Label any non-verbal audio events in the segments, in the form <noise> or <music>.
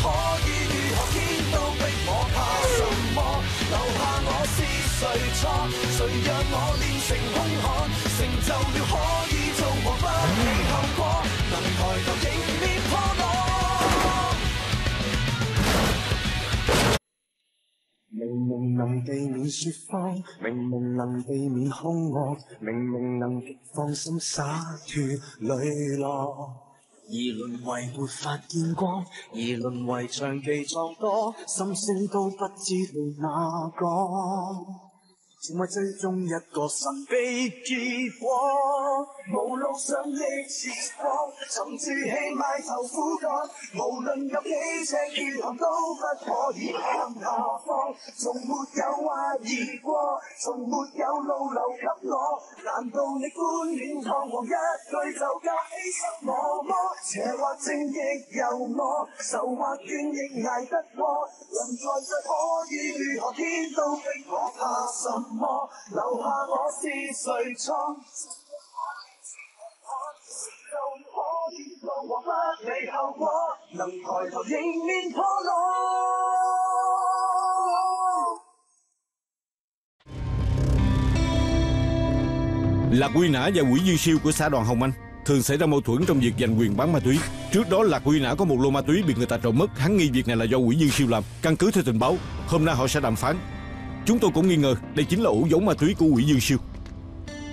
可以如何天都逼我，怕什麼？留下我是誰錯？誰讓我練成兇悍？成就了可以做和不理後果，能抬头迎面破落。明明能避免說謊，明明能避免凶恶，明明能放心灑脱磊落。而沦为没法见光，而沦为长期撞多心声都不知去哪个。只為追蹤一個神秘結果，無路上的時光，沉住氣埋頭苦干，無論有幾尺缺陷都不可以向下放，從沒有怀疑過，從沒有路留給我，難道你冠冕堂皇一句就夾起心我么？邪或正亦由我，愁或怨亦捱得過，人在世可以如何天都逼我，怕什麼？留下我是谁错？就可以做和不理后果，能抬头迎面破落。 Lạc Quy Nã và Quỷ Dương Siêu của xã đoàn Hồng Anh thường xảy ra mâu thuẫn trong việc giành quyền bán ma túy. Trước đó Lạc Quy Nã có một lô ma túy bị người ta trộm mất, hắn nghi việc này là do Quỷ Dương Siêu làm. Căn cứ theo tình báo, hôm nay họ sẽ đàm phán. Chúng tôi cũng nghi ngờ đây chính là ổ giống ma túy của Quỷ Dương Siêu.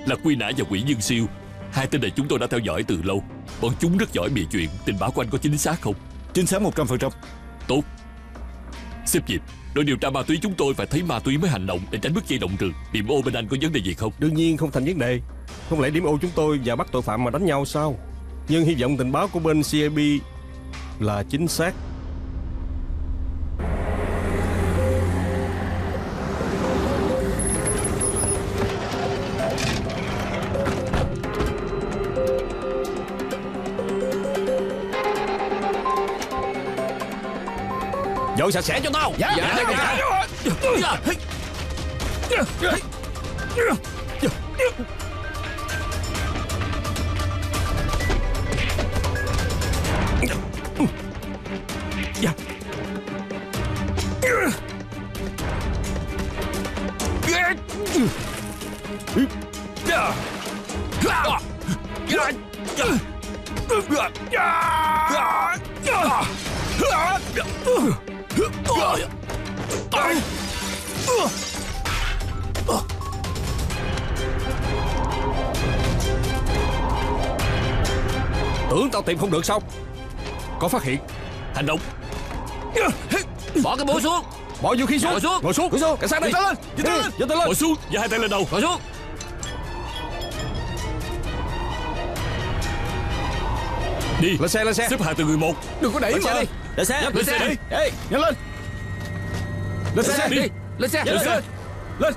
Là Quy Nã và Quỷ Dương Siêu Hai tên này chúng tôi đã theo dõi từ lâu. Bọn chúng rất giỏi bịa chuyện Tình báo của anh có chính xác không? Chính xác 100%. Tốt. Xếp dịp Đội điều tra ma túy chúng tôi phải thấy ma túy mới hành động Để tránh bước dây động rừng Điểm ô bên anh có vấn đề gì không? Đương nhiên không thành vấn đề. Không lẽ điểm ô chúng tôi và bắt tội phạm mà đánh nhau sao? Nhưng hy vọng tình báo của bên CIB Là chính xác Dọn sạch sẽ cho tao Dạ, dạ, dạ. Dạ. Tưởng tao tìm không được sao? Có phát hiện. Hành động. Bỏ cái búa xuống. Bỏ vũ khí xuống. Ngồi xuống. Ngồi xuống. Ngồi xuống. Cảnh sát đây. Đi. Lên. Đi. Đi. Giơ tay lên. Ngồi xuống. Và hai tay lên đầu. Ngồi xuống. Đi. Lên xe lên xe. Xếp hàng từ người một. Đừng có đẩy Lên xe mà. đi. Lên xe. Lên xe đi. Ê. Nhanh lên Lên xe đi. đi Lên xe. Lên xe. Lên.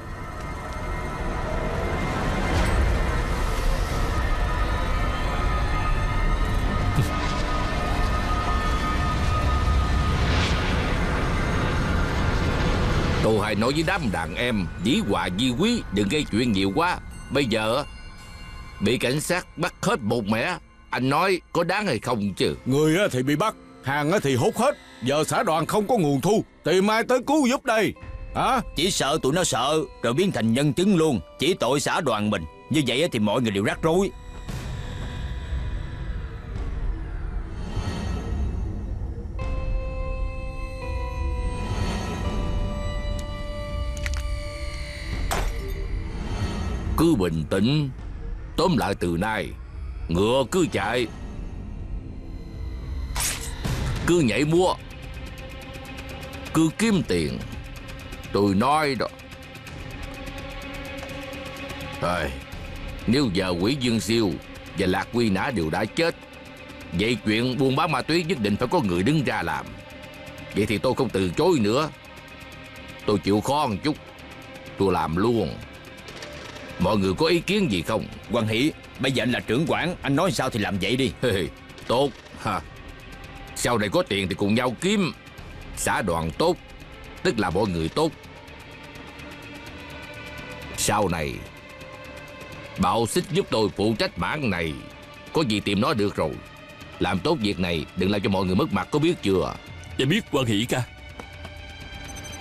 Tôi hay nói với đám đàn em Dĩ hòa di quý Đừng gây chuyện nhiều quá. Bây giờ Bị cảnh sát bắt hết một mẻ Anh nói có đáng hay không chứ? Người á thì bị bắt, hàng á thì hút hết. Giờ xã đoàn không có nguồn thu, tìm ai tới cứu giúp đây? Hả? Chỉ sợ tụi nó sợ Rồi biến thành nhân chứng luôn. Chỉ tội xã đoàn mình. Như vậy thì mọi người đều rắc rối. Cứ bình tĩnh. Tóm lại từ nay Ngựa cứ chạy. Cứ nhảy múa. Cứ kiếm tiền. Tôi nói đó. Thôi Nếu giờ quỷ dương siêu Và lạc quy nã đều đã chết Vậy chuyện buôn bán ma túy nhất định phải có người đứng ra làm. Vậy thì tôi không từ chối nữa. Tôi chịu khó một chút. Tôi làm luôn. Mọi người có ý kiến gì không? Quan Hỷ Bây giờ anh là trưởng quản Anh nói sao thì làm vậy đi. Tốt ha. Sau này có tiền thì cùng nhau kiếm Xã đoàn tốt Tức là mọi người tốt. Sau này Bảo xích giúp tôi phụ trách mảng này. Có gì tìm nó được rồi. Làm tốt việc này Đừng làm cho mọi người mất mặt có biết chưa? Dạ biết quan hỷ ca.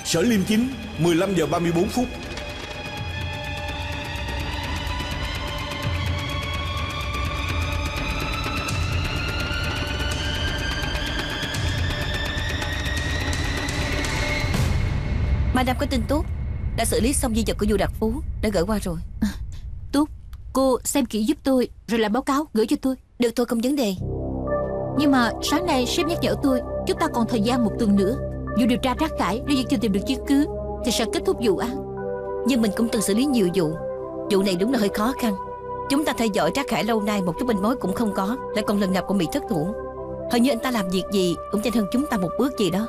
Sở Liêm Chính 15 giờ 34 phút Madam có tin tốt Đã xử lý xong di vật của Du Đạt Phú Đã gửi qua rồi. Tốt Cô xem kỹ giúp tôi Rồi làm báo cáo gửi cho tôi. Được thôi không vấn đề. Nhưng mà sáng nay sếp nhắc nhở tôi Chúng ta còn thời gian một tuần nữa. Vụ điều tra rác thải nếu vẫn chưa tìm được chứng cứ Thì sẽ kết thúc vụ án. Nhưng mình cũng từng xử lý nhiều vụ. Vụ này đúng là hơi khó khăn. Chúng ta theo dõi Trác Khải lâu nay một chút manh mối cũng không có Lại còn lần nào cũng bị thất thủ. Hình như anh ta làm việc gì cũng nhanh hơn chúng ta một bước gì đó.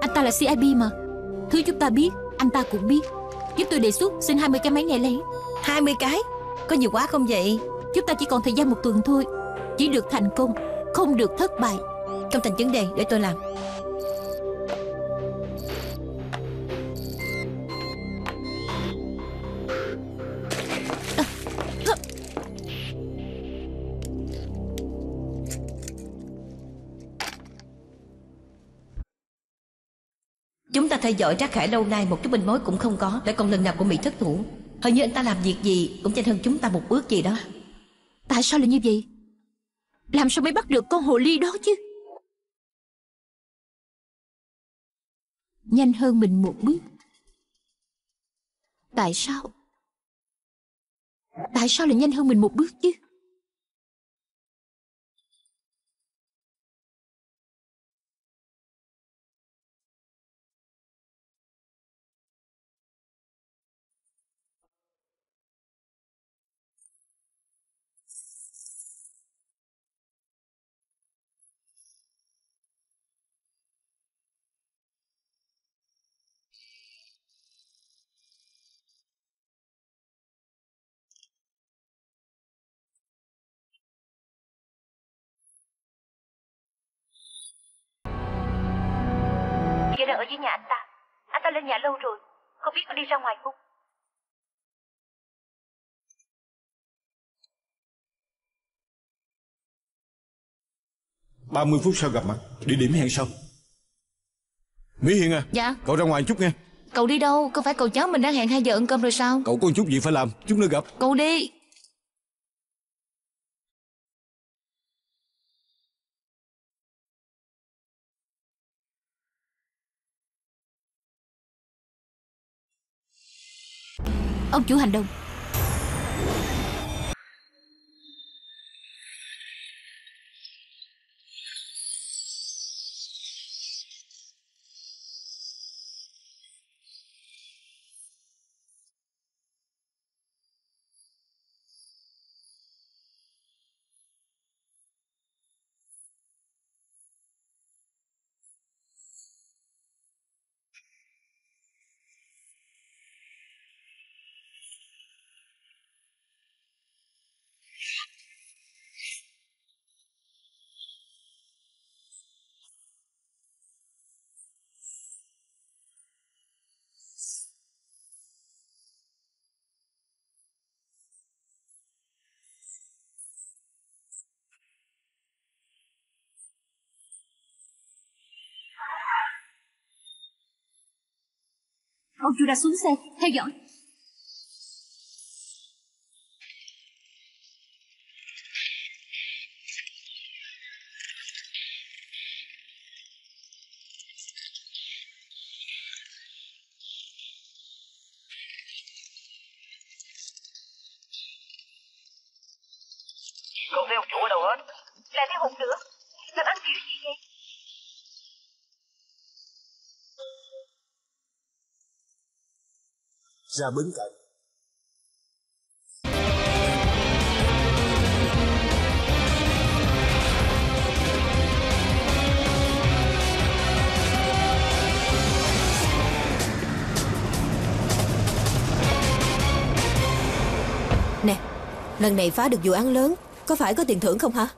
Anh ta là CIB mà Thứ chúng ta biết Anh ta cũng biết. Giúp tôi đề xuất xin 20 cái máy nghe lén 20 cái? Có nhiều quá không vậy? Chúng ta chỉ còn thời gian một tuần thôi. Chỉ được thành công Không được thất bại. Không thành vấn đề để tôi làm theo dõi Trác Khải lâu nay một chút manh mối cũng không có Lại còn lần nào cũng bị thất thủ. Hình như anh ta làm việc gì cũng nhanh hơn chúng ta một bước gì đó. Tại sao lại như vậy? Làm sao mới bắt được con hồ ly đó chứ? Nhanh hơn mình một bước. Tại sao? Tại sao lại nhanh hơn mình một bước chứ? Dưới nhà anh ta. Anh ta lên nhà lâu rồi Không biết có đi ra ngoài không? 30 phút sau gặp mặt Địa điểm hẹn sau. Mỹ Hiền à Dạ. Cậu ra ngoài chút nghe. Cậu đi đâu? Không phải cậu cháu mình đang hẹn 2 giờ ăn cơm rồi sao? Cậu có chút việc phải làm Chút nữa gặp. Cậu đi Ông chủ hành động. Ông chủ đã xuống xe Theo dõi ra bến cạnh Nè Lần này phá được vụ án lớn Có phải có tiền thưởng không hả?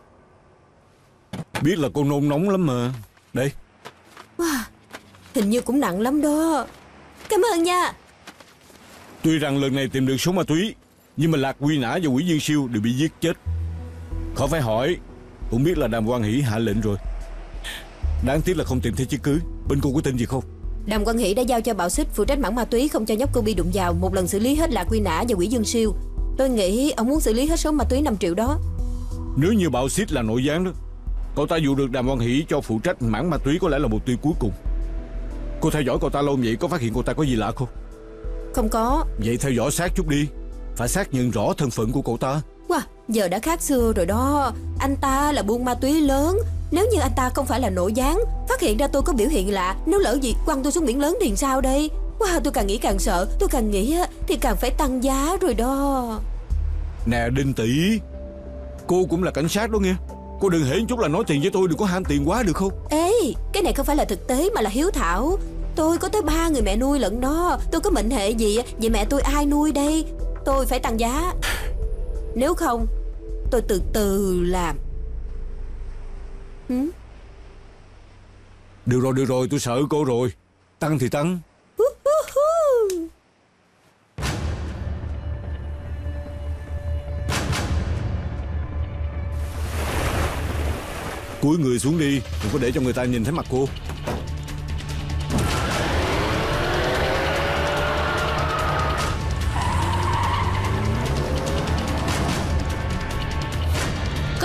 Biết là cô nôn nóng lắm mà. Đây. Wow, Hình như cũng nặng lắm đó. Cảm ơn nha Tuy rằng lần này tìm được số ma túy Nhưng mà Lạc Quy Nã và Quỷ Dương Siêu đều bị giết chết. Khỏi phải hỏi Cũng biết là đàm quan hỷ hạ lệnh rồi. Đáng tiếc là không tìm thấy chứng cứ Bên cô có tin gì không? Đàm Quang Hỷ đã giao cho Bảo Xích phụ trách mảng ma túy không cho nhóc cô bi đụng vào, một lần xử lý hết lạc quy nã và quỷ dương siêu. Tôi nghĩ ông muốn xử lý hết số ma túy 5 triệu đó. Nếu như Bảo Xít là nội gián đó Cậu ta dụ được Đàm Văn Hỷ cho phụ trách mảng ma túy có lẽ là mục tiêu cuối cùng. Cô theo dõi cậu ta lâu vậy có phát hiện cậu ta có gì lạ không Không có. Vậy theo dõi sát chút đi Phải xác nhận rõ thân phận của cậu ta Wow, giờ đã khác xưa rồi đó. Anh ta là buôn ma túy lớn. Nếu như anh ta không phải là nội gián, phát hiện ra tôi có biểu hiện lạ, nếu lỡ gì quăng tôi xuống biển lớn thì sao đây? Wow, tôi càng nghĩ càng sợ, tôi càng nghĩ á, thì càng phải tăng giá rồi đó. Nè Đinh Tỷ Cô cũng là cảnh sát đó nghe Cô đừng hễ chút là nói tiền với tôi Đừng có ham tiền quá được không Ê, cái này không phải là thực tế mà là hiếu thảo. Tôi có tới ba người mẹ nuôi lận đó. Tôi có mệnh hệ gì, vậy mẹ tôi ai nuôi đây? Tôi phải tăng giá. Nếu không, tôi từ từ làm. Hử? Được rồi được rồi tôi sợ cô rồi Tăng thì tăng. Cúi người xuống đi Đừng có để cho người ta nhìn thấy mặt cô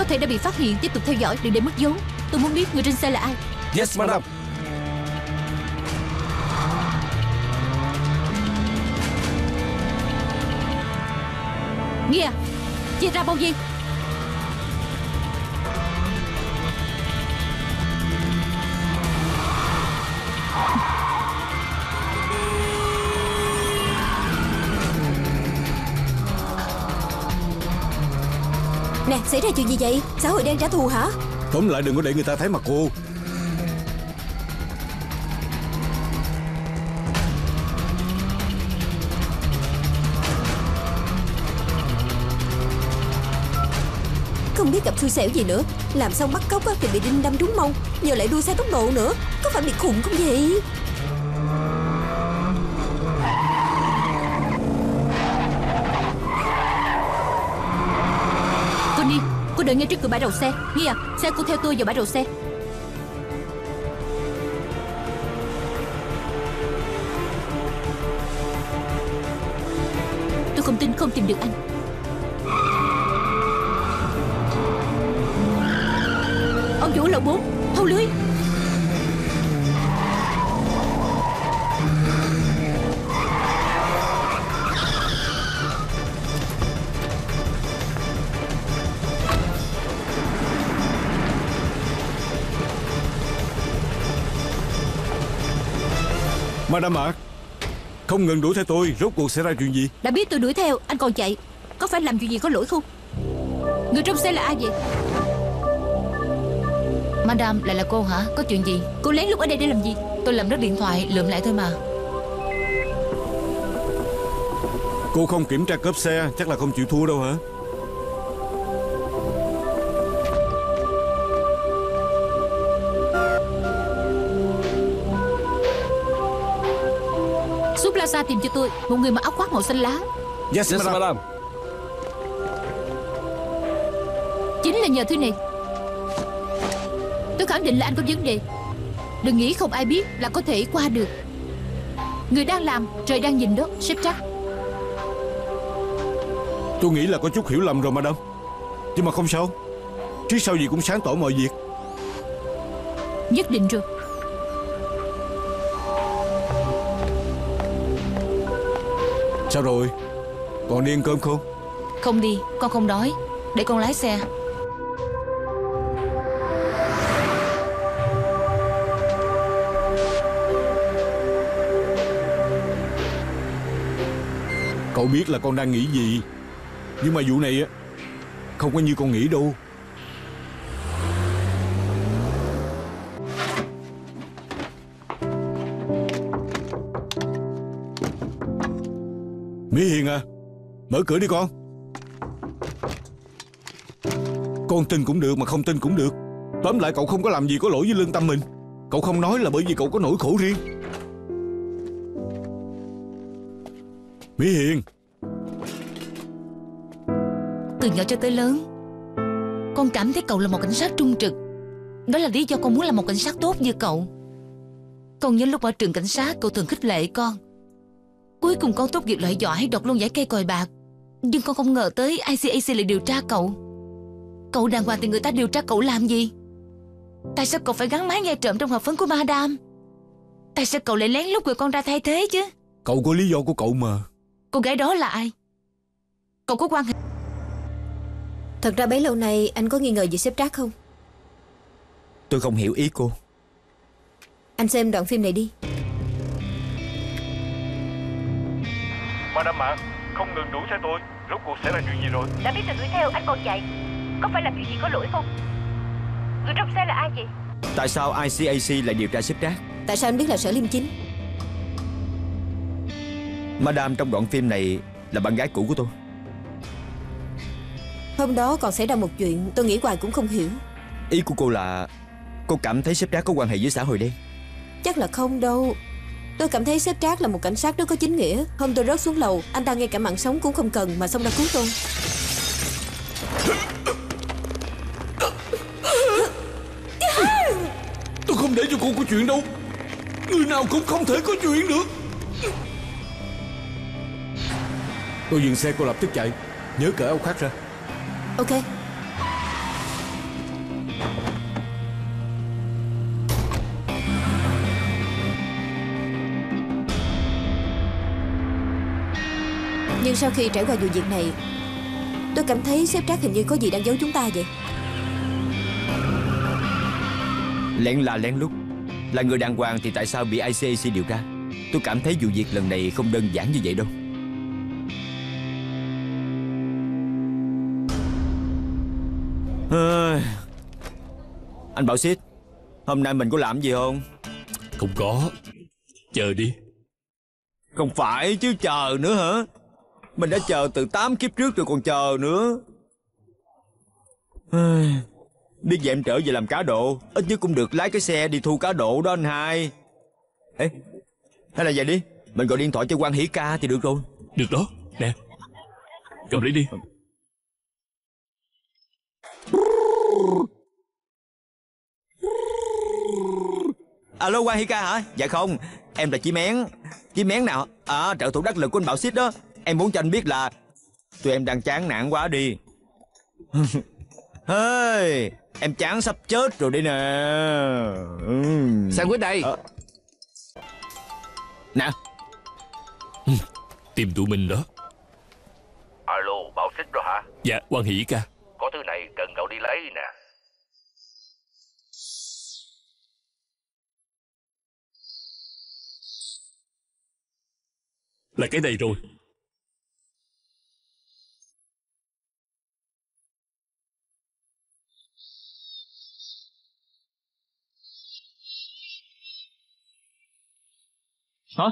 thể đã bị phát hiện. Tiếp tục theo dõi đừng để mất dấu. Tôi muốn biết người trên xe là ai. Yes madam. Nghe Chia ra bao nhiêu Nè, xảy ra chuyện gì vậy? Xã hội đen trả thù hả? Tóm lại đừng có để người ta thấy mặt cô Không biết gặp xui xẻo gì nữa Làm xong bắt cóc á, thì bị đinh đâm trúng mông Giờ lại đua xe tốc độ nữa Có phải bị khùng không vậy Cô Ni Cô đợi ngay trước cửa bãi đậu xe. Nghe à Xe cô theo tôi vào bãi đậu xe. Tôi không tin không tìm được anh. Madam ạ. Không ngừng đuổi theo tôi Rốt cuộc xảy ra chuyện gì? Đã biết tôi đuổi theo Anh còn chạy. Có phải làm chuyện gì có lỗi không? Người trong xe là ai vậy? Madam, lại là cô hả? Có chuyện gì? Cô lén lúc ở đây để làm gì? Tôi làm rớt điện thoại, lượm lại thôi mà. Cô không kiểm tra cốp xe Chắc là không chịu thua đâu hả Plaza tìm cho tôi Một người mặc áo khoác màu xanh lá. Yes, Yes madam. madam. Chính là nhờ thứ này. Tôi khẳng định là anh có vấn đề. Đừng nghĩ không ai biết là có thể qua được. Người đang làm Trời đang nhìn đó Sếp chắc Tôi nghĩ là có chút hiểu lầm rồi madam. Nhưng mà không sao. Trước sau gì cũng sáng tỏ mọi việc. Nhất định rồi Sao rồi? Còn đi ăn cơm không? Không đi, con không đói. Để con lái xe. Cậu biết là con đang nghĩ gì. Nhưng mà vụ này á Không có như con nghĩ đâu Mở cửa đi con. Con tin cũng được mà không tin cũng được. Tóm lại cậu không có làm gì có lỗi với lương tâm mình. Cậu không nói là bởi vì cậu có nỗi khổ riêng. Mỹ Hiền. Từ nhỏ cho tới lớn, Con cảm thấy cậu là một cảnh sát trung trực. Đó là lý do con muốn làm một cảnh sát tốt như cậu. Con nhớ lúc ở trường cảnh sát, Cậu thường khích lệ con. Cuối cùng con tốt nghiệp loại giỏi, Đọc luôn giải cây còi bạc. Nhưng con không ngờ tới ICAC lại điều tra cậu. Cậu đàng hoàng thì người ta điều tra cậu làm gì? Tại sao cậu phải gắn máy nghe trộm trong hộp phấn của Madame Tại sao cậu lại lén lút người con ra thay thế chứ? Cậu có lý do của cậu mà. Cô gái đó là ai? Cậu có quan hệ Thật ra bấy lâu nay anh có nghi ngờ gì sếp Trác không? Tôi không hiểu ý cô. Anh xem đoạn phim này đi. Madame ạ, không ngừng đuổi theo tôi. Rốt cuộc sẽ là chuyện gì rồi? Đã biết tôi đuổi theo anh còn chạy. Có phải làm chuyện gì có lỗi không? Người trong xe là ai vậy? Tại sao ICAC lại điều tra sếp Trác Tại sao anh biết là sở liêm chính? Madame trong đoạn phim này là bạn gái cũ của tôi. Hôm đó còn xảy ra một chuyện Tôi nghĩ hoài cũng không hiểu. Ý của cô là Cô cảm thấy sếp Trác có quan hệ với xã hội đen Chắc là không đâu Tôi cảm thấy sếp Trác là một cảnh sát rất có chính nghĩa. Hôm tôi rớt xuống lầu Anh ta ngay cả mạng sống cũng không cần Mà xong ra cứu tôi. Tôi không để cho cô có chuyện đâu. Người nào cũng không thể có chuyện được. Tôi dừng xe cô lập tức chạy. Nhớ cởi áo khoác ra. Ok Nhưng sau khi trải qua vụ việc này Tôi cảm thấy sếp Trác hình như có gì đang giấu chúng ta vậy. Lén là lén lút. Là người đàng hoàng thì tại sao bị ICAC điều tra? Tôi cảm thấy vụ việc lần này không đơn giản như vậy đâu. Anh Bảo Xít Hôm nay mình có làm gì không? Không có. Chờ đi. Không phải chứ chờ nữa hả Mình đã chờ từ 8 kiếp trước rồi còn chờ nữa. Biết vậy em trở về làm cá độ. Ít nhất cũng được lái cái xe đi thu cá độ đó anh hai. Ê Hay là vậy đi. Mình gọi điện thoại cho quan Hỷ ca thì được rồi. Được đó. Nè Cầm lấy đi. Alo quan Hỷ ca hả? Dạ không Em là Chí Mén. Chí Mén nào? À trợ thủ đắc lực của anh Bảo Xít đó Em muốn cho anh biết là Tụi em đang chán nản quá đi <laughs> Hey, em chán sắp chết rồi đây nè. Ừ. Sandwich đây. Ờ. Nè, <laughs> Tìm tụi mình đó Alo, bảo xích rồi hả? Dạ quan hỷ ca Có thứ này cần cậu đi lấy nè. Là cái này rồi hả?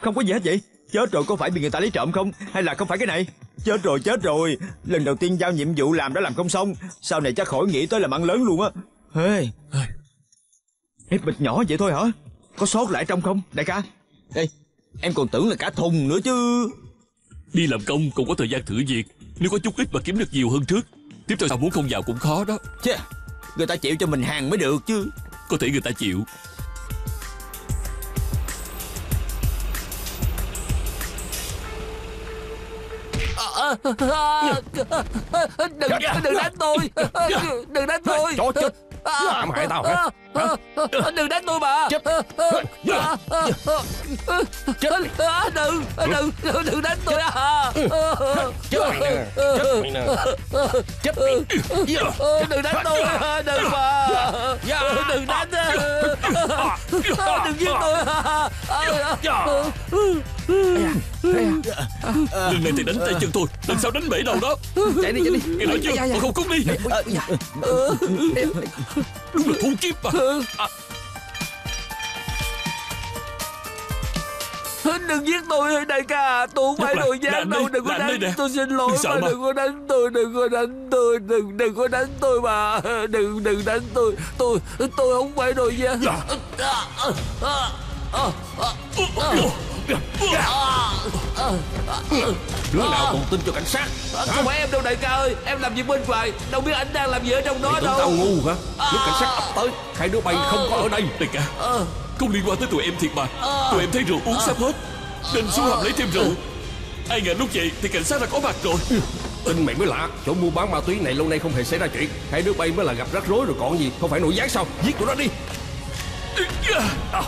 Không có gì hết vậy? Chết rồi có phải bị người ta lấy trộm không? Hay là không phải cái này? Chết rồi, chết rồi. Lần đầu tiên giao nhiệm vụ làm đã làm không xong. Sau này chắc khỏi nghĩ tới làm ăn lớn luôn á. Hey. Ép bịch nhỏ vậy thôi hả? Có sót lại trong không, đại ca? Ê, em còn tưởng là cả thùng nữa chứ. Đi làm công cũng có thời gian thử việc Nếu có chút ít mà kiếm được nhiều hơn trước Tiếp theo sao muốn không vào cũng khó đó Chà, người ta chịu cho mình hàng mới được chứ. Có thể người ta chịu Đừng, đừng đánh tôi. Đừng đánh tôi. Chó chết. Hãm hại tao hả? Đừng đánh tôi mà Chết. Chết. Đừng Đừng Đừng đánh tôi à. Chết mày nè Chết mày nè. Chết mày. Đừng đánh tôi Đừng mà Đừng đánh Đừng giết tôi Lần này thì đánh tay chân tôi Lần sau đánh bể đầu đó. Chạy đi chạy đi. Nghe nói chưa Dạ, dạ. Còn không cút đi. Đúng là thú kiếp mà. À, Đừng giết tôi đại ca. Tôi không phải đồ gián làm đâu. Đừng có đánh tôi xin lỗi mà. mà. Đừng có đánh tôi Đừng có đánh tôi Đừng đừng có đánh tôi mà. Đừng đừng đánh tôi. Tôi tôi không phải đồ gián Dạ. Đứa nào còn tin cho cảnh sát? À, Không phải em đâu đại ca ơi. Em làm việc bên ngoài Đâu biết anh đang làm gì ở trong đó Mày tưởng đâu. tao ngu hả? Nếu cảnh sát ập tới Hai đứa bay không có ở đây. Đại ca Ờ. Không liên quan tới tụi em thiệt mà. Ờ. Tụi em thấy rượu uống sắp hết Nên xuống hầm lấy thêm rượu. Ai ngờ lúc vậy thì cảnh sát đã có mặt rồi. Tin mày mới lạ Chỗ mua bán ma túy này lâu nay không hề xảy ra chuyện. Hai đứa bay mới là gặp rắc rối rồi còn gì Không phải nội gián sao? Giết tụi nó đi. Dạ.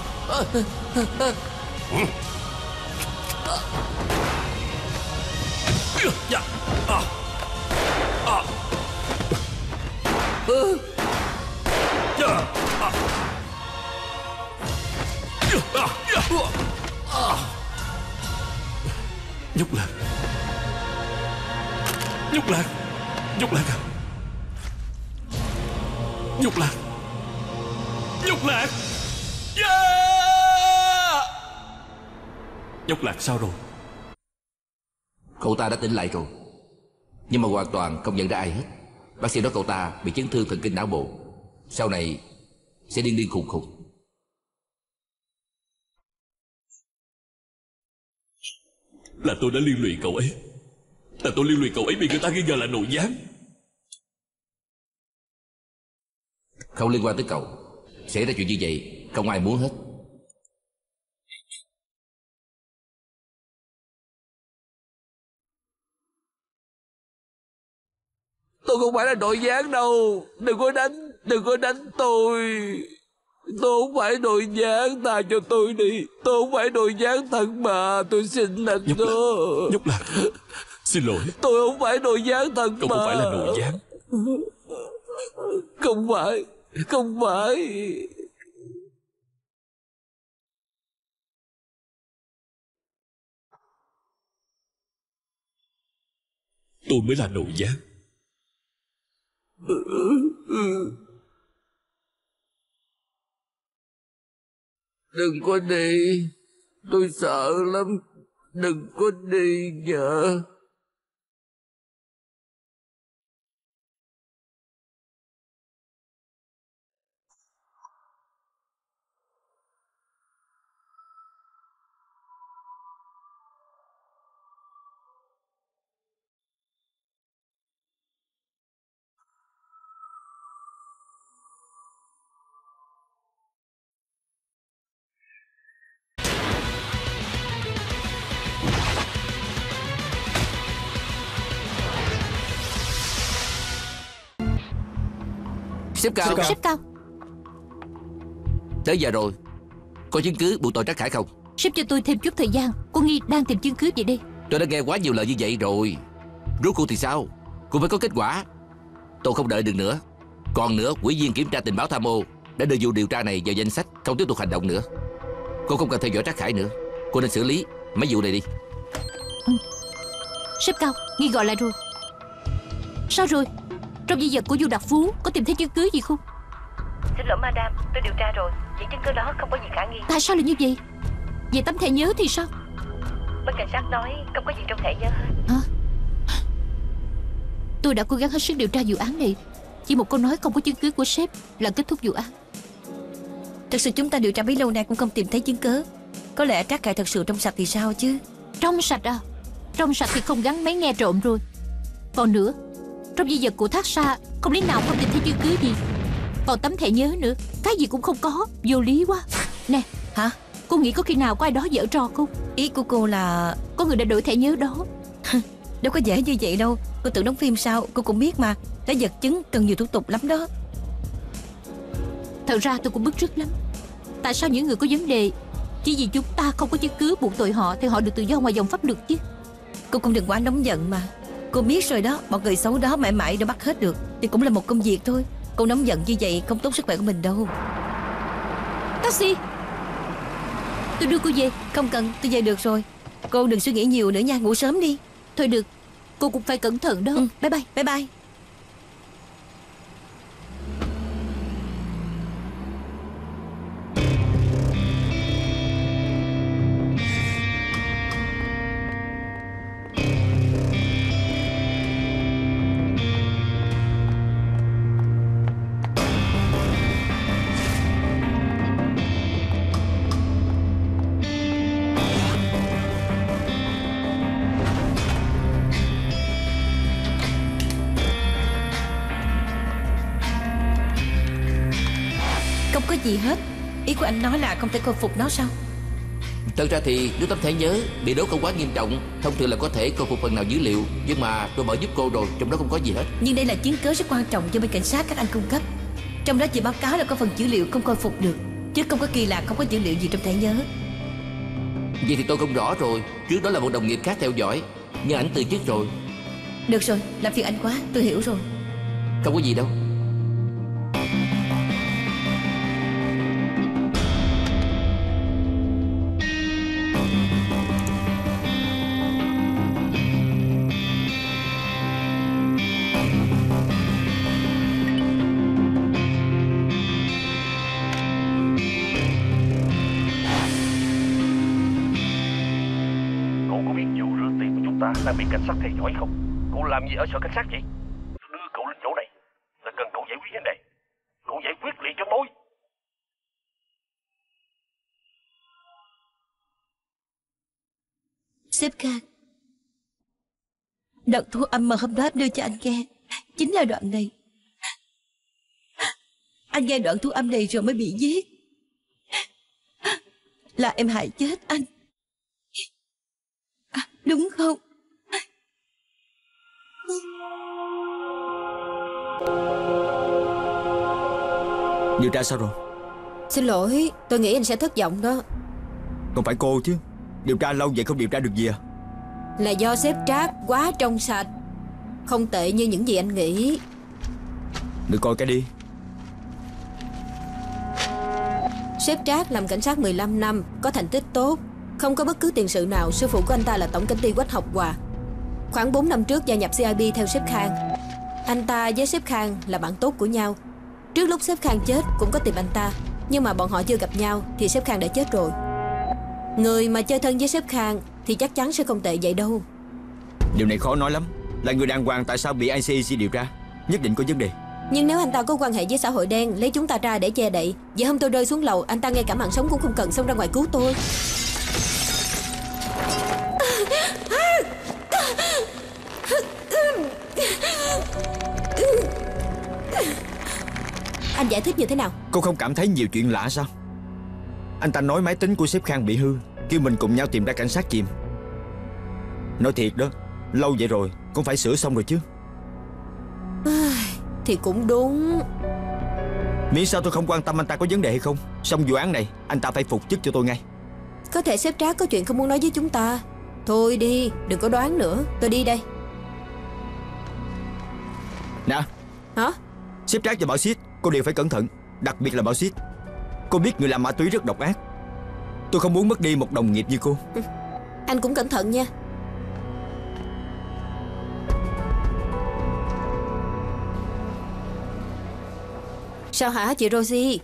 Nhúc Lan Nhúc Lan Nhúc Lan à Nhúc Lan Nhúc Lan yeah! Nhúc Lan sao rồi? Cậu ta đã tỉnh lại rồi. Nhưng mà hoàn toàn không nhận ra ai hết. Bác sĩ nói cậu ta bị chấn thương thần kinh não bộ. Sau này sẽ điên điên khùng khùng. Là tôi đã liên lụy cậu ấy. Là tôi liên lụy cậu ấy bị người ta nghi ngờ là nội gián. Không liên quan tới cậu. Xảy ra chuyện như vậy Không ai muốn hết Tôi không phải là nội gián đâu. Đừng có đánh Đừng có đánh tôi. Tôi không phải nội gián. Tha cho tôi đi. Tôi không phải nội gián thật mà. Tôi xin anh Nhúc đó Nhúc Lan Xin lỗi. Tôi không phải nội gián thật Cậu mà. không phải là nội gián. Không phải Không phải. Tôi mới là nội gián <laughs> Đừng có đi. Tôi sợ lắm. Đừng có đi nhờ. Xếp cao. Sếp cao. Tới giờ rồi. Có chứng cứ buộc tội Trác Khải không? Sếp cho tôi thêm chút thời gian. Cô nghi đang tìm chứng cứ gì đi Tôi đã nghe quá nhiều lời như vậy rồi. Rốt cuộc thì sao? Cô phải có kết quả. Tôi không đợi được nữa. Còn nữa quỹ viên kiểm tra tình báo tham ô Đã đưa vụ điều tra này vào danh sách Không tiếp tục hành động nữa. Cô không cần theo dõi Trác Khải nữa. Cô nên xử lý mấy vụ này đi. Sếp cao Nghi gọi lại rồi. Sao rồi Trong di vật của Du Đạt Phú Có tìm thấy chứng cứ gì không? Xin lỗi madam, tôi điều tra rồi. Những chứng cứ đó không có gì khả nghi. Tại sao lại như vậy? Về tấm thẻ nhớ thì sao? Bên cảnh sát nói không có gì trong thẻ nhớ hết. Tôi đã cố gắng hết sức điều tra vụ án này. Chỉ một câu nói không có chứng cứ của sếp Là kết thúc vụ án. Thật sự chúng ta điều tra bấy lâu nay cũng không tìm thấy chứng cứ. Có lẽ Trác Khải thật sự trong sạch thì sao chứ? Trong sạch à? Trong sạch thì không gắn máy nghe trộm rồi. Còn nữa Trong di vật của Thác Sa Không lý nào không tìm thấy chứng cứ gì Còn tấm thẻ nhớ nữa Cái gì cũng không có Vô lý quá. Nè Hả? Cô nghĩ có khi nào có ai đó dở trò không? Ý của cô là Có người đã đổi thẻ nhớ đó. Đâu có dễ như vậy đâu. Cô tự đóng phim sao Cô cũng biết mà. Đã vật chứng cần nhiều thủ tục lắm đó. Thật ra tôi cũng bức rứt lắm. Tại sao những người có vấn đề Chỉ vì chúng ta không có chứng cứ buộc tội họ Thì họ được tự do ngoài dòng pháp luật chứ? Cô cũng đừng quá nóng giận mà Cô biết rồi đó Bọn người xấu đó mãi mãi đã bắt hết được. Thì cũng là một công việc thôi. Cô nóng giận như vậy không tốt sức khỏe của mình đâu. Taxi! Tôi đưa cô về. Không cần tôi về được rồi. Cô đừng suy nghĩ nhiều nữa nha Ngủ sớm đi. Thôi được Cô cũng phải cẩn thận đó. Ừ, Bye bye Bye bye không thể khôi phục nó sao? Thật ra thì nếu tấm thẻ nhớ bị đốt không quá nghiêm trọng Thông thường là có thể khôi phục phần nào dữ liệu Nhưng mà tôi mở giúp cô rồi Trong đó không có gì hết. Nhưng đây là chứng cớ rất quan trọng cho bên cảnh sát các anh cung cấp. Trong đó chỉ báo cáo là có phần dữ liệu không khôi phục được Chứ không có kỳ lạ không có dữ liệu gì trong thẻ nhớ. Vậy thì tôi không rõ rồi Trước đó là một đồng nghiệp khác theo dõi Nhưng ảnh từ chức rồi. Được rồi, làm phiền anh quá, tôi hiểu rồi. Không có gì đâu của đang bị cảnh sát theo dõi không? Cậu làm gì ở sở cảnh sát vậy? Tôi đưa cậu lên chỗ này là cần cậu giải quyết vấn đề. Cậu giải quyết liền cho tôi. Sếp Khang Đoạn thu âm mà hôm đó đưa cho anh nghe Chính là đoạn này Anh nghe đoạn thu âm này rồi mới bị giết Là em hại chết anh à, Đúng không Điều tra sao rồi? Xin lỗi Tôi nghĩ anh sẽ thất vọng đó. Không phải cô chứ. Điều tra lâu vậy không điều tra được gì à? Là do sếp Trác quá trong sạch. Không tệ như những gì anh nghĩ. Được coi cái đi. Sếp Trác làm cảnh sát 15 năm Có thành tích tốt. Không có bất cứ tiền sự nào Sư phụ của anh ta là tổng công ty Quách Học Hòa Khoảng 4 năm trước gia nhập CIB theo sếp Khang. Anh ta với sếp Khang là bạn tốt của nhau. Trước lúc sếp Khang chết cũng có tìm anh ta Nhưng mà bọn họ chưa gặp nhau Thì sếp Khang đã chết rồi. Người mà chơi thân với sếp Khang Thì chắc chắn sẽ không tệ vậy đâu. Điều này khó nói lắm. Là người đàng hoàng tại sao bị ICAC điều tra? Nhất định có vấn đề. Nhưng nếu anh ta có quan hệ với xã hội đen Lấy chúng ta ra để che đậy Vậy hôm tôi rơi xuống lầu Anh ta ngay cả mạng sống cũng không cần Xông ra ngoài cứu tôi Anh giải thích như thế nào? Cô không cảm thấy nhiều chuyện lạ sao? Anh ta nói máy tính của sếp Khang bị hư Kêu mình cùng nhau tìm ra cảnh sát chìm. Nói thiệt đó Lâu vậy rồi Cũng phải sửa xong rồi chứ. Thì cũng đúng. Miễn sao tôi không quan tâm anh ta có vấn đề hay không. Xong vụ án này Anh ta phải phục chức cho tôi ngay. Có thể sếp Trác có chuyện không muốn nói với chúng ta. Thôi đi Đừng có đoán nữa. Tôi đi đây. Nè. Hả? Sếp Trác và Bảo Xít Cô đều phải cẩn thận Đặc biệt là Bảo Xít Cô biết người làm ma túy rất độc ác. Tôi không muốn mất đi một đồng nghiệp như cô. Anh cũng cẩn thận nha. Sao hả chị Rosie?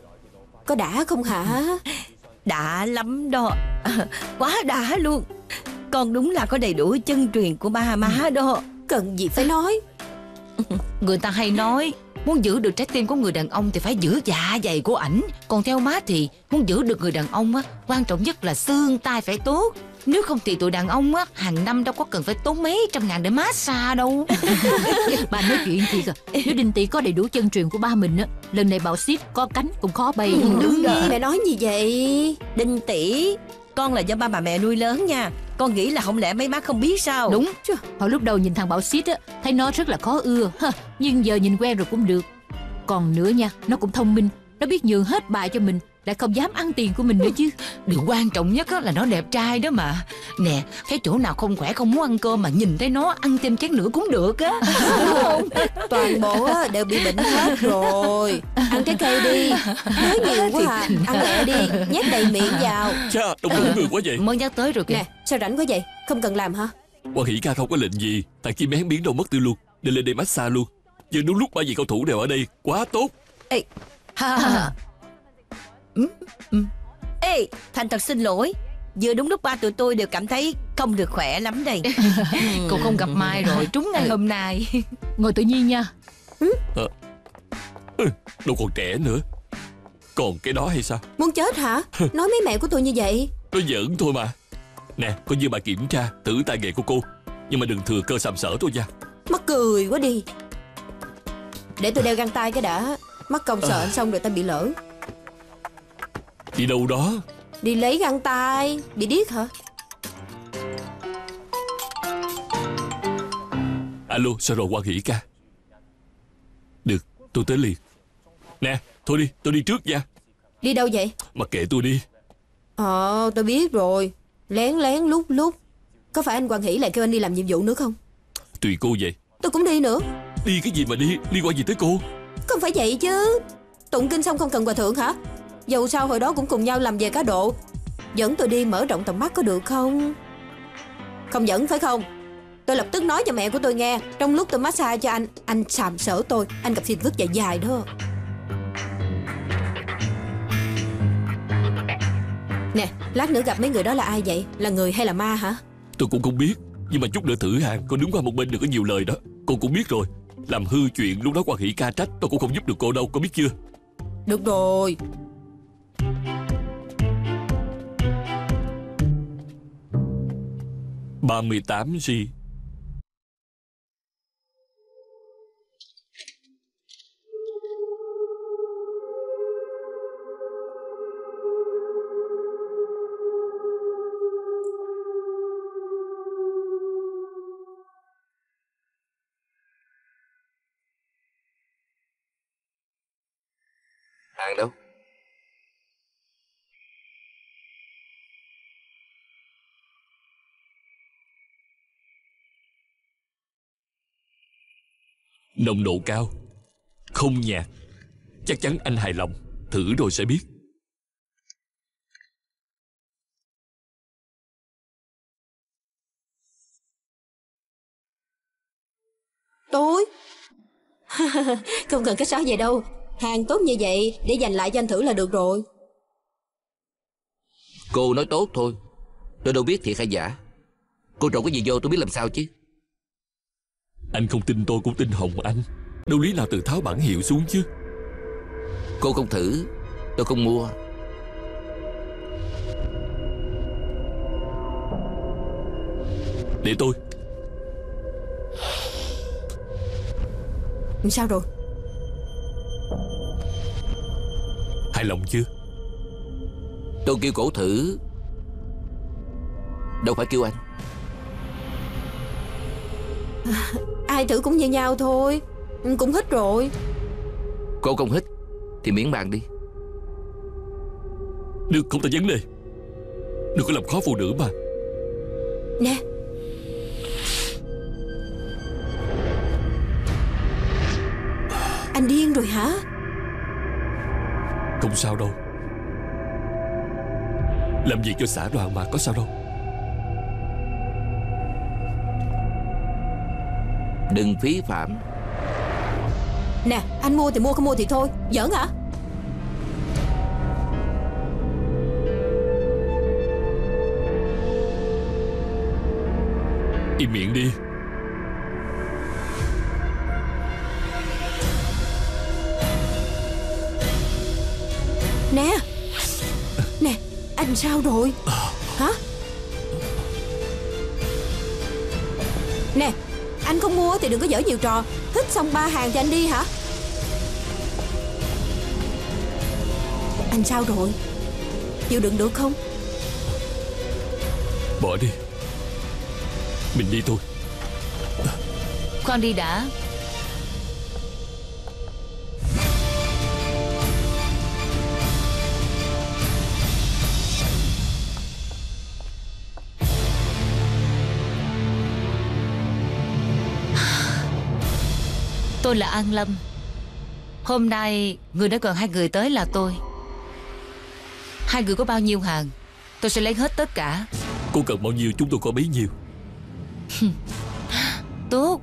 Có đã không hả? <laughs> Đã lắm đó. <laughs> Quá đã luôn. Con đúng là có đầy đủ chân truyền của ba má đó. Cần gì phải nói. <laughs> Người ta hay nói Muốn giữ được trái tim của người đàn ông thì phải giữ dạ dày của ảnh. Còn theo má thì muốn giữ được người đàn ông á Quan trọng nhất là xương tay phải tốt. Nếu không thì tụi đàn ông á Hàng năm đâu có cần phải tốn mấy trăm ngàn để massage đâu. <laughs> Bà nói chuyện thiệt à. Nếu Đinh Tỷ có đầy đủ chân truyền của ba mình á Lần này bảo ship có cánh cũng khó bay. Đúng rồi. Mẹ nói gì vậy? Đinh tỷ con là do ba bà mẹ nuôi lớn nha. Con nghĩ là không lẽ mấy má không biết sao? Đúng. Hồi lúc đầu nhìn thằng Bảo Xít á Thấy nó rất là khó ưa ha, Nhưng giờ nhìn quen rồi cũng được. Còn nữa nha Nó cũng thông minh. Nó biết nhường hết bài cho mình. Lại không dám ăn tiền của mình nữa chứ. Điều quan trọng nhất á là nó đẹp trai đó mà. Nè Cái chỗ nào không khỏe không muốn ăn cơm Mà nhìn thấy nó ăn thêm chén nữa cũng được á. <laughs> Toàn bộ á, đều bị bệnh hết rồi. Ăn trái cây đi. Nói nhiều quá à. Ăn lẹ đi Nhét đầy miệng vào. Chà, đông đủ người quá vậy. Mới nhắc tới rồi kìa. Nè sao rảnh quá vậy? Không cần làm hả? Quan hỷ ca không có lệnh gì. Thằng chim én biến đâu mất tiêu luôn. Để lên đây massage luôn. Giờ đúng lúc ba vị cầu thủ đều ở đây. Quá tốt. Ê, ha, ha, ha. Ừ, ừ. Ê, Thành thật xin lỗi. Vừa đúng lúc ba tụi tôi đều cảm thấy không được khỏe lắm đây. <laughs> Cô không gặp Mai rồi Trúng ngày hôm nay. <laughs> Ngồi tự nhiên nha. Ờ. Ừ, Đâu còn trẻ nữa. Còn cái đó hay sao? Muốn chết hả? <laughs> Nói mấy mẹ của tôi như vậy. Nó giỡn thôi mà. Nè coi như bà kiểm tra Thử tay nghề của cô. Nhưng mà đừng thừa cơ sàm sỡ thôi nha. Mắc cười quá đi. Để tôi đeo găng tay cái đã. Mắc công sợ Ờ. anh xong rồi ta bị lỡ Đi đâu đó? Đi lấy găng tay. Bị điếc hả? Alo sao rồi quan hỷ ca? Được tôi tới liền. Nè thôi đi tôi đi trước nha. Đi đâu vậy? Mặc kệ tôi đi. Ờ tôi biết rồi. Lén lén lúc lúc Có phải anh Hoàng Hỷ lại kêu anh đi làm nhiệm vụ nữa không? Tùy cô vậy. Tôi cũng đi nữa. Đi cái gì mà đi? Liên quan gì tới cô? Không phải vậy chứ. Tụng kinh xong không cần hòa thượng hả Dầu sao hồi đó cũng cùng nhau làm về cá độ. Dẫn tôi đi mở rộng tầm mắt có được không? Không dẫn phải không? Tôi lập tức nói cho mẹ của tôi nghe. Trong lúc tôi massage cho anh Anh sàm sỡ tôi. Anh gặp phiền phức dài dài đó. Nè lát nữa gặp mấy người đó là ai vậy? Là người hay là ma hả? Tôi cũng không biết. Nhưng mà chút nữa thử hàng Cô đứng qua một bên đừng có nhiều lời đó. Cô cũng biết rồi. Làm hư chuyện lúc đó quan hỷ ca trách Tôi cũng không giúp được cô đâu. Cô biết chưa? Được rồi 38G Nồng độ cao. Không nhạt. Chắc chắn anh hài lòng. Thử rồi sẽ biết. Tôi <laughs> Không cần cách sáo về đâu. Hàng tốt như vậy Để dành lại cho anh thử là được rồi. Cô nói tốt thôi. Tôi đâu biết thiệt hay giả. Cô trộn cái gì vô tôi biết làm sao chứ Anh không tin tôi cũng tin Hồng Anh. Đâu lý nào tự tháo bản hiệu xuống chứ? Cô không thử Tôi không mua. Để tôi. Sao rồi? Hài lòng chưa? Tôi kêu cổ thử. Đâu phải kêu anh <laughs> Ai thử cũng như nhau thôi. Ừ, Cũng hết rồi. Cô không hít Thì miễn bàn đi. Được không ta vấn đề Đừng có làm khó phụ nữ mà. Nè. Anh điên rồi hả? Không sao đâu. Làm việc cho xã đoàn mà có sao đâu Đừng phí phạm. Nè anh mua thì mua không mua thì thôi. Giỡn hả? Im miệng đi. Nè. Nè anh sao rồi? Hả? Nè Anh không mua thì đừng có dở nhiều trò. Thích xong ba hàng cho anh đi hả? Anh sao rồi? Chịu đựng được không? Bỏ đi. Mình đi thôi. Khoan đi đã Tôi là An Lâm. Hôm nay người đã cần hai người tới là tôi. Hai người có bao nhiêu hàng Tôi sẽ lấy hết tất cả. Cô cần bao nhiêu chúng tôi có bấy nhiêu? <laughs> Tốt.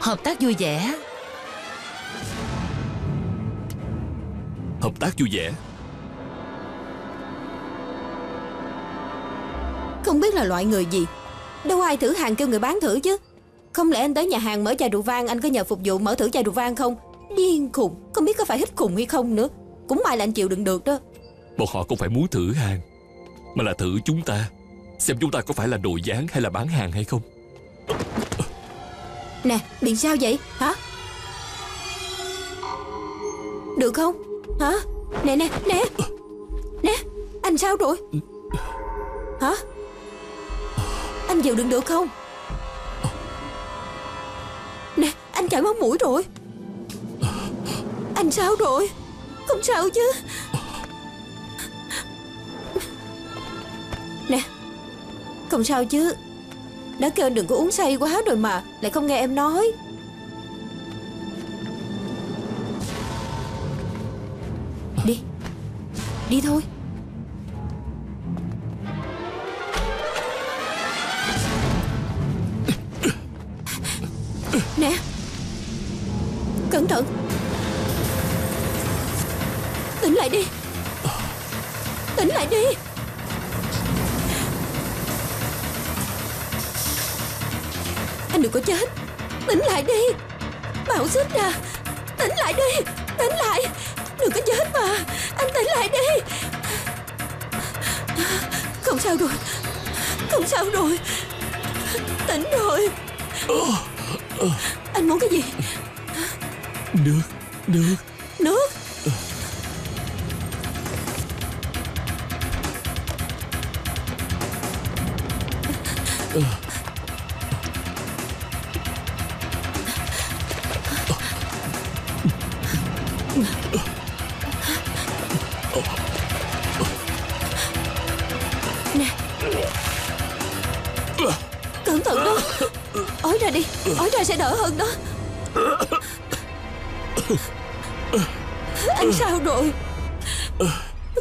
Hợp tác vui vẻ. Hợp tác vui vẻ. Không biết là loại người gì. Đâu ai thử hàng kêu người bán thử chứ Không lẽ anh tới nhà hàng mở chai rượu vang Anh có nhờ phục vụ mở thử chai rượu vang không? Điên khùng Không biết có phải hít khùng hay không nữa. Cũng may là anh chịu đựng được đó. Bọn họ không phải muốn thử hàng Mà là thử chúng ta. Xem chúng ta có phải là đồ dán hay là bán hàng hay không. Nè bị sao vậy? Hả? Được không? Hả? Nè nè nè. Nè Anh sao rồi? Hả? Anh chịu đựng được không chảy máu mũi rồi. Anh sao rồi? Không sao chứ. Nè, Không sao chứ. Đã kêu anh đừng có uống say quá rồi mà Lại không nghe em nói. Đi. Đi thôi. Nè Cẩn thận đó. Ói ra đi. Ói ra sẽ đỡ hơn đó. Anh sao rồi?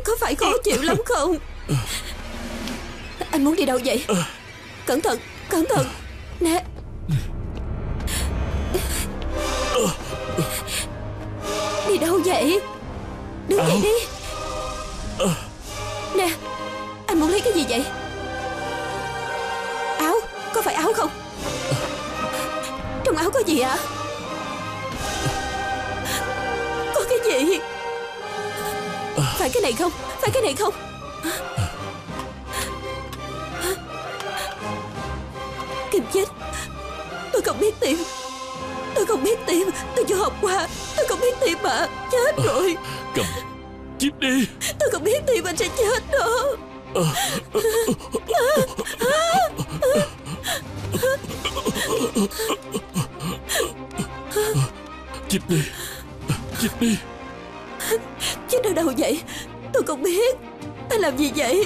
Có phải khó chịu lắm không? Anh muốn đi đâu vậy? Cẩn thận Cẩn thận. Chip đi. Chip đi. Chết ở đâu vậy? Tôi không biết. Anh làm gì vậy?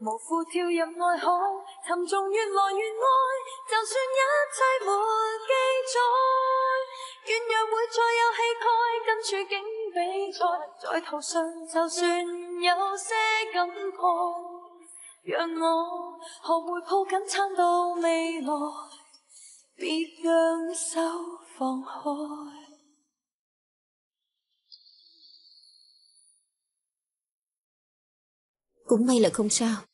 无负跳入爱海，沉重越来越爱，就算一切没记载，愿若会再有气概，跟处境比赛，在途上就算有些感慨。让我学会抱紧撑到未来，别让手放开。 Cũng may là không sao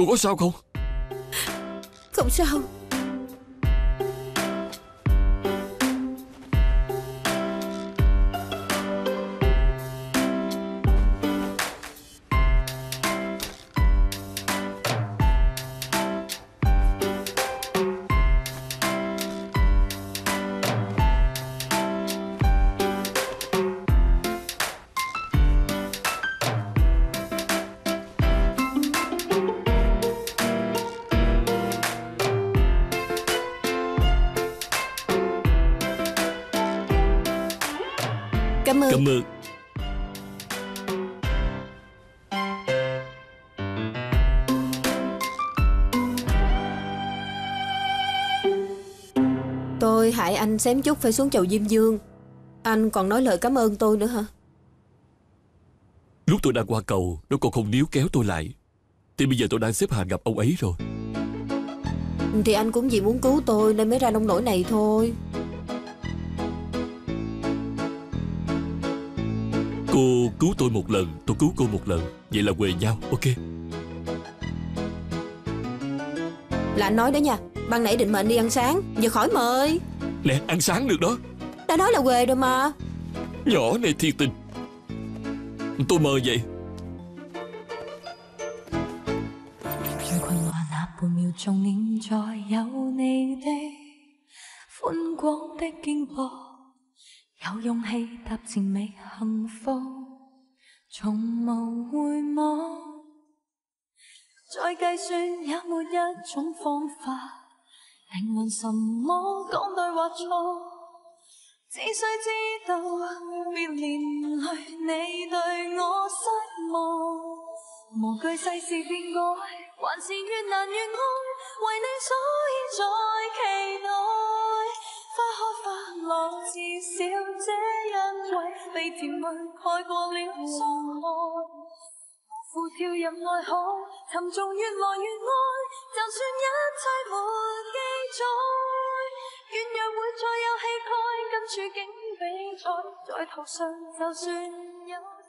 如果小狗狗伤 anh xém chút phải xuống chầu Diêm Dương. Anh còn nói lời cảm ơn tôi nữa hả? Lúc tôi đang qua cầu Nó còn không níu kéo tôi lại. Thì bây giờ tôi đang xếp hàng gặp ông ấy rồi. Thì anh cũng vì muốn cứu tôi Nên mới ra nông nổi này thôi. Cô cứu tôi một lần Tôi cứu cô một lần. Vậy là quề nhau Ok? Là anh nói đó nha. Ban nãy định mời anh đi ăn sáng. Giờ khỏi mời Nè ăn sáng được đó Đã nói là quề rồi mà Nhỏ này thiệt tình Tôi mời vậy 最困惑那半秒钟，念在有你的宽广的肩膊，有勇气踏前觅幸福，从无回望。再计算也没一种方法， 评论什么講對或錯。只需知道，別連累你對我失望。無懼世事變改，還是越難越愛，為你所以在期待。花開花落，至少這一季被甜蜜蓋過了傷害。呼跳入爱海，沉重越来越爱，就算一切没记载，软弱会再有气概，跟处境比赛，在途上就算有。